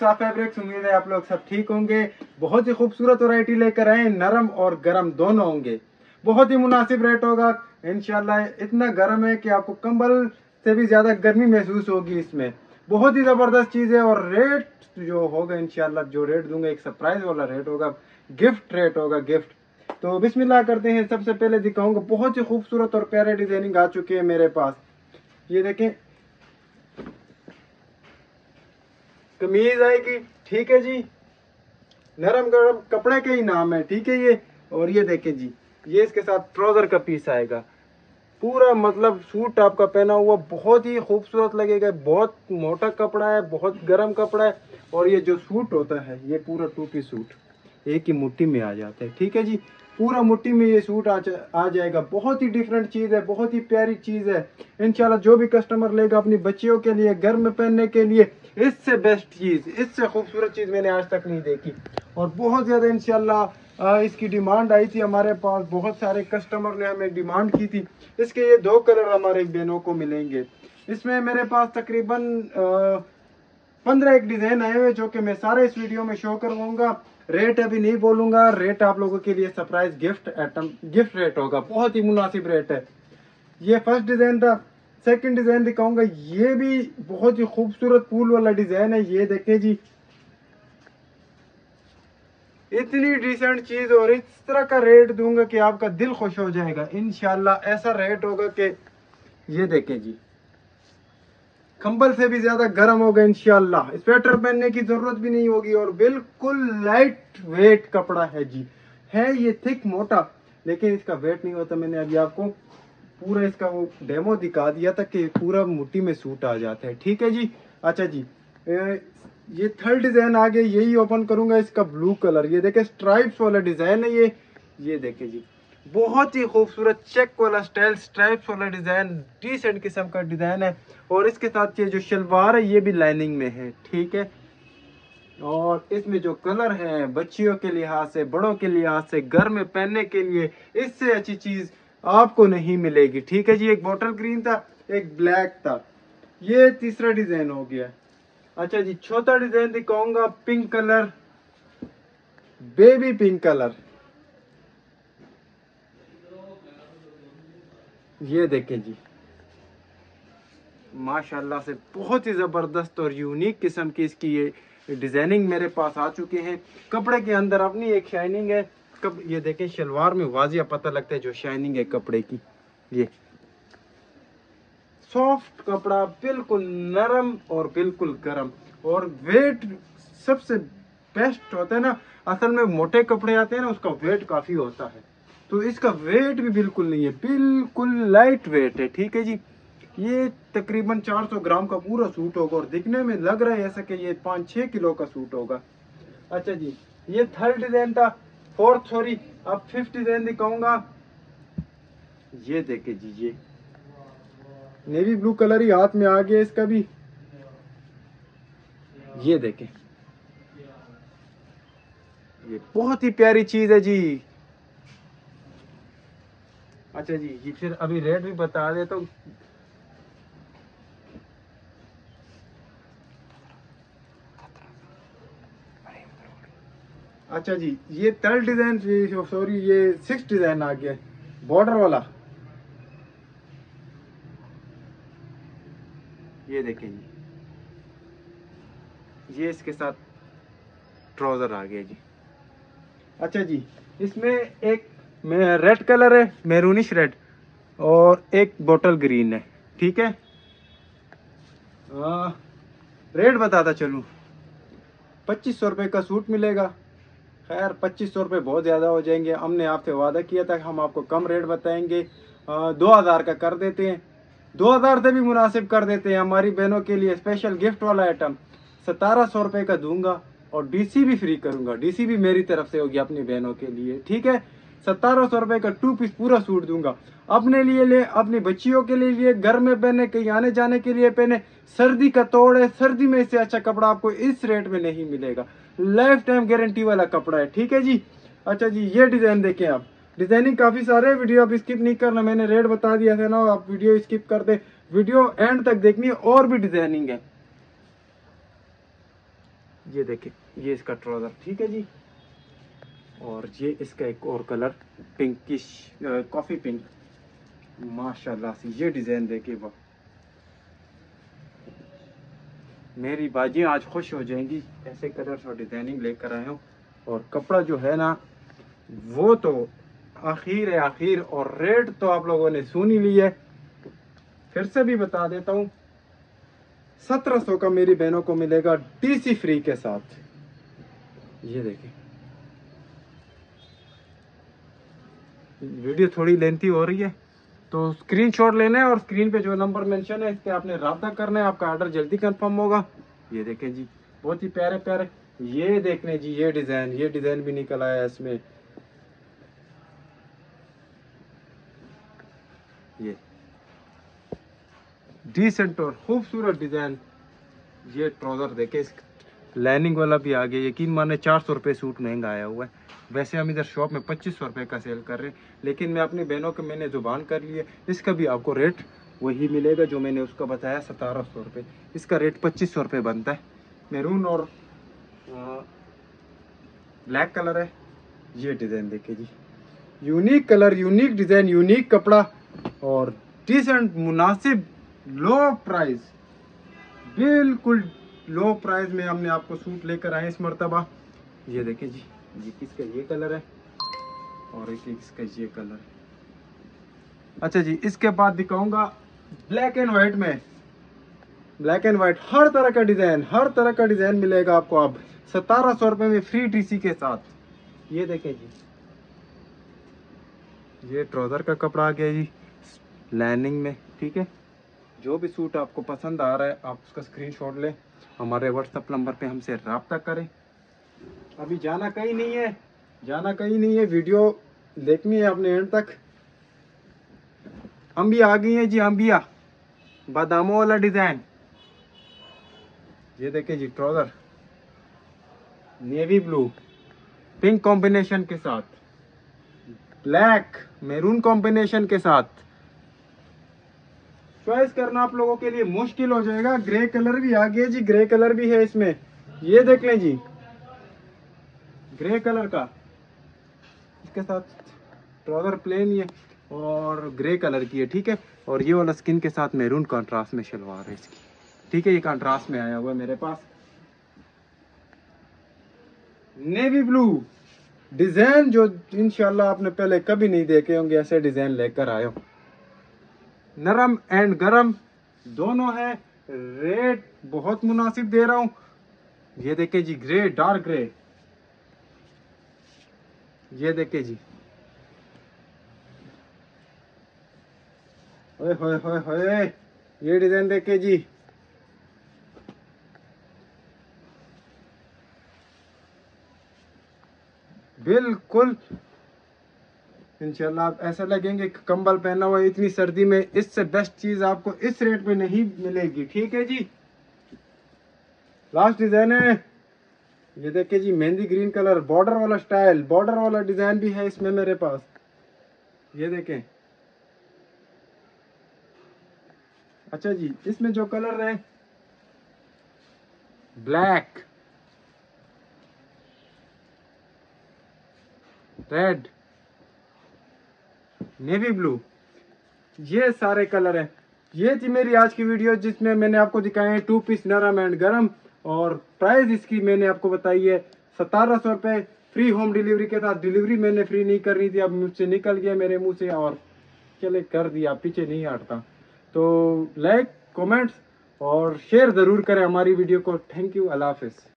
मुसा fabrics उम्मीद है आप लोग सब ठीक होंगे। बहुत ही खूबसूरत वैरायटी लेकर आए, नरम और गर्म दोनों होंगे। बहुत ही मुनासिब रेट होगा। इनशाला इतना गर्म है कि आपको कंबल से भी ज़्यादा गर्मी महसूस होगी इसमें। बहुत ही ज़बरदस्त चीज़ है और रेट जो होगा इनशाला जो रेट दूँगा, एक सरप्राइज़ वाला रेट होगा। गिफ्ट रेट होगा गिफ्ट तो बिस्मिल्लाह करते हैं। सबसे पहले दिखाऊँगा, बहुत ही खूबसूरत और प्यारे डिज़ाइनिंग आ चुके हैं मेरे पास। ये देखें कमीज आएगी ठीक है जी। नरम गरम कपड़े के ही नाम है ठीक है ये? और ये देखें जी ये इसके साथ ट्राउज़र का पीस आएगा। पूरा मतलब सूट आपका पहना हुआ बहुत ही खूबसूरत लगेगा बहुत मोटा कपड़ा है बहुत गर्म कपड़ा है और ये जो सूट होता है ये पूरा टू पीस सूट एक ही मुट्ठी में आ जाता है ठीक है जी? पूरा मुट्ठी में ये सूट आ, जा, आ जाएगा। बहुत ही डिफरेंट चीज़ है बहुत ही प्यारी चीज़ है। इनशाला जो भी कस्टमर लेगा अपनी बच्चियों के लिए घर में पहनने के लिए इससे बेस्ट चीज़, इससे खूबसूरत चीज़ मैंने आज तक नहीं देखी। और बहुत ज़्यादा इनशाला इसकी डिमांड आई थी हमारे पास। बहुत सारे कस्टमर ने हमें डिमांड की थी। इसके ये दो कलर हमारे बहनों को मिलेंगे। इसमें मेरे पास तकरीबन पंद्रह एक डिज़ाइन आए हुए जो कि मैं सारे इस वीडियो में शो करवाऊँगा। रेट अभी नहीं बोलूँगा। रेट आप लोगों के लिए surprise gift item gift rate होगा। बहुत ही मुनासिब रेट है। ये फ़र्स्ट डिज़ाइन था। सेकंड डिज़ाइन दिखाऊँगा, ये भी बहुत ही खूबसूरत फूल वाला डिज़ाइन है, ये देखे जी। इतनी डिसेंट चीज़ और इस तरह का रेट दूँगा कि आपका दिल खुश हो जाएगा। इनशाला ऐसा रेट होगा कि ये देखे जी। कंबल से भी ज़्यादा गर्म होगा इनशाला स्वेटर पहनने की ज़रूरत भी नहीं होगी और बिल्कुल लाइट वेट कपड़ा है जी। है ये थिक मोटा, लेकिन इसका वेट नहीं होता, मैंने अभी आपको पूरा इसका वो डेमो दिखा दिया था कि पूरा मुट्ठी में सूट आ जाता है। ठीक है जी? अच्छा जी। ये थर्ड डिज़ाइन आ गया यही ओपन करूँगा, इसका ब्लू कलर ये देखे स्ट्राइप्स वाला डिज़ाइन है ये। ये देखे जी। बहुत ही खूबसूरत चेक वाला स्टाइल स्ट्राइप्स वाला डिज़ाइन डिसेंट किस्म का डिज़ाइन है। और इसके साथ ये जो शलवार है, ये भी लाइनिंग में है। ठीक है? और इसमें जो कलर है, बच्चियों के लिहाज से, बड़ों के लिहाज से, घर में पहनने के लिए, इससे अच्छी चीज़ आपको नहीं मिलेगी। ठीक है जी, एक बॉटल ग्रीन था, एक ब्लैक था। ये तीसरा डिज़ाइन हो गया। अच्छा जी, चौथा डिज़ाइन दिखाऊँगा pink colour baby pink colour ये देखे जी। माशाल्लाह से बहुत ही ज़बरदस्त और यूनिक किस्म की इसकी ये डिज़ाइनिंग मेरे पास आ चुके हैं। कपड़े के अंदर अपनी एक शाइनिंग है। कब ये देखें, शलवार में वाजिया पता लगता है जो शाइनिंग है कपड़े की। ये सॉफ्ट कपड़ा, बिल्कुल नरम और बिल्कुल गर्म। और वेट सबसे बेस्ट होता है ना, असल में मोटे कपड़े आते हैं ना, उसका वेट काफ़ी होता है। तो इसका वेट भी बिल्कुल नहीं है, बिल्कुल लाइट वेट है, ठीक है जी? ये तकरीबन 400 ग्राम का पूरा सूट होगा और दिखने में लग रहा है ऐसा कि ये पाँच छह किलो का सूट होगा। अच्छा जी, ये थर्ड डिज़ाइन था फोर्थ सॉरी अब फिफ्थ डिज़ाइन दिखाऊँगा। ये देखे जी ये नेवी ब्लू कलर ही हाथ में आ गया इसका भी। ये देखे। ये बहुत ही प्यारी चीज़ है जी। अच्छा जी, ये फिर अभी रेट भी बता दे तो अच्छा जी, ये थर्ड डिज़ाइन सॉरी ये सिक्स डिज़ाइन आ गया बॉर्डर वाला। ये देखें जी। ये इसके साथ ट्राउज़र आ गया जी। अच्छा जी, इसमें एक रेड कलर है मेरूनिश रेड और एक बोटल ग्रीन है, ठीक है? रेट बताता चलूँ। पच्चीस सौ रुपये का सूट मिलेगा। खैर, पच्चीस सौ रुपये बहुत ज़्यादा हो जाएँगे। हमने आपसे वादा किया था कि हम आपको कम रेट बताएँगे। दो हज़ार का कर देते हैं। दो हज़ार से भी मुनासिब कर देते हैं। हमारी बहनों के लिए स्पेशल गिफ्ट वाला आइटम सतारह सौ रुपये का दूँगा और डीसी भी फ्री करूँगा। डीसी भी मेरी तरफ़ से होगी अपनी बहनों के लिए, ठीक है? सतारह सौ रुपये का टू पीस पूरा सूट दूँगा। अपने लिए ले, अपनी बच्चियों के लिए लिए, घर में पहने, कहीं आने जाने के लिए पहने। सर्दी का तोड़ है, सर्दी में इससे अच्छा कपड़ा आपको इस रेट में नहीं मिलेगा। लाइफ टाइम गारंटी वाला कपड़ा है, ठीक है जी? अच्छा जी, ये डिज़ाइन देखें आप। डिज़ाइनिंग काफ़ी सारे वीडियो आप स्किप नहीं करना, मैंने रेट बता दिया था ना, आप वीडियो स्किप कर दे। वीडियो एंड तक देखनी है, और भी डिज़ाइनिंग है। ये देखें, ये इसका ट्राउज़र ठीक है जी? और ये इसका एक और कलर पिंकिश कॉफ़ी पिंक माशाल्लाह से ये डिज़ाइन देखे वो मेरी बाजी आज खुश हो जाएँगी। ऐसे कलर और डिज़ाइनिंग लेकर आए हूँ। और कपड़ा जो है ना, वो तो आखिर है आखिर, और रेट तो आप लोगों ने सुन ही ली है। फिर से भी बता देता हूँ, सत्रह सौ का मेरी बहनों को मिलेगा डीसी फ्री के साथ। ये देखिए। वीडियो थोड़ी लेंथी हो रही है। तो स्क्रीन शॉट लेना है और स्क्रीन पे जो नंबर मेंशन है, इस पर आपने रबता करना है, आपका ऑर्डर जल्दी कंफर्म होगा। ये देखें जी, बहुत ही प्यारे प्यारे। ये देखने जी, ये डिज़ाइन ये डिज़ाइन भी निकल आया इसमें। ये। डिसेंट और खूबसूरत डिज़ाइन ये ट्राउज़र देखे इस लाइनिंग वाला भी आ गया। यकीन माने चार सौ रुपये सूट महँगा आया हुआ है। वैसे हम इधर शॉप में पच्चीस सौ रुपये का सेल कर रहे हैं। लेकिन मैं अपनी बहनों के, मैंने ज़ुबान कर लिए इसका भी आपको रेट वही मिलेगा जो मैंने उसका बताया, सतारह सौ रुपये इसका रेट पच्चीस सौ रुपये बनता है। मेरून और ब्लैक कलर है। ये डिज़ाइन देखिए जी। Unique colour unique design unique कपड़ा और डिसेंट मुनासिब लो प्राइस बिल्कुल लो प्राइस में हमने आपको सूट लेकर आए इस मरतबा। ये देखिए जी, ये किसका ये कलर है? और एक इसका ये कलर अच्छा जी, इसके बाद दिखाऊँगा ब्लैक एंड व्हाइट में। ब्लैक एंड व्हाइट हर तरह का डिज़ाइन, हर तरह का डिज़ाइन मिलेगा आपको अब। सतारह सौ रुपए में फ्री टीसी के साथ। ये देखें जी। ये ट्राउज़र का कपड़ा आ गया जी लाइनिंग में, ठीक है? जो भी सूट आपको पसंद आ रहा है, आप उसका स्क्रीनशॉट लें। हमारे व्हाट्सएप नंबर पे हमसे रबता करें। अभी जाना कहीं नहीं है, जाना कहीं नहीं है। वीडियो देखनी है अपने एंड तक। हम भी आ गई हैं जी, हम भी आ। बादामों वाला डिज़ाइन ये देखें जी trouser navy blue pink combination के साथ। ब्लैक मेरून कॉम्बिनेशन के साथ। चॉइस करना आप लोगों के लिए मुश्किल हो जाएगा। ग्रे कलर भी आ गया जी ग्रे कलर भी है इसमें। ये देख लें जी। ग्रे कलर का। इसके साथ ट्राउज़र प्लेन ये और ग्रे कलर की है, ठीक है? और ये वाला स्किन के साथ मेरून कॉन्ट्रास्ट में शलवार है इसकी। ठीक है, ये कॉन्ट्रास्ट में आया हुआ है मेरे पास। नेवी ब्लू डिज़ाइन जो इंशाल्लाह आपने पहले कभी नहीं देखे होंगे, ऐसे डिज़ाइन लेकर आयो नरम एंड गरम, दोनों है रेट बहुत मुनासिब दे रहा हूँ। ये देखे जी ग्रे डार्क ग्रे ये देखे जी। ओए, होए होए होए, ये डिज़ाइन देखे जी। बिल्कुल इंशाल्लाह, आप ऐसा लगेंगे कंबल पहना हुआ इतनी सर्दी में, इससे बेस्ट चीज़ आपको इस रेट में नहीं मिलेगी, ठीक है जी? लास्ट डिज़ाइन है। ये देखिए जी, मेहंदी ग्रीन कलर बॉर्डर वाला स्टाइल बॉर्डर वाला डिज़ाइन भी है इसमें मेरे पास। ये देखें। अच्छा जी, इसमें जो कलर है ब्लैक रेड नेवी ब्लू। ये सारे कलर हैं। ये थी मेरी आज की वीडियो जिसमें मैंने आपको दिखाए हैं टू पीस नरम एंड गरम, और प्राइस इसकी मैंने आपको बताई है सतारह सौ रुपये फ्री होम डिलीवरी के साथ डिलीवरी मैंने फ्री नहीं करनी थी, अब मुझसे निकल गया मेरे मुँह से और चले कर दिया, पीछे नहीं हटता। तो लाइक कमेंट्स और शेयर ज़रूर करें हमारी वीडियो को। थैंक यू अल्लाह हाफिज़